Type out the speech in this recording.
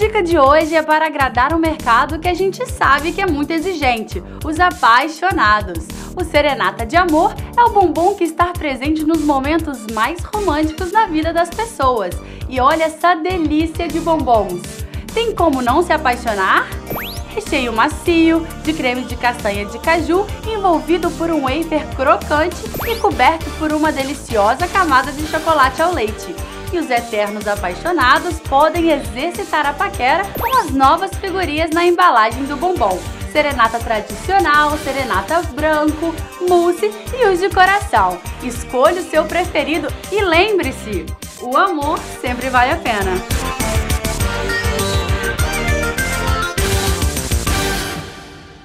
dica de hoje é para agradar um mercado que a gente sabe que é muito exigente, os apaixonados. O Serenata de Amor é o bombom que está presente nos momentos mais românticos na vida das pessoas. E olha essa delícia de bombons! Tem como não se apaixonar? Recheio macio, de creme de castanha de caju, envolvido por um wafer crocante e coberto por uma deliciosa camada de chocolate ao leite e os eternos apaixonados podem exercitar a paquera com as novas figurinhas na embalagem do bombom. Serenata tradicional, serenata branco, mousse e os de coração. Escolha o seu preferido e lembre-se, o amor sempre vale a pena.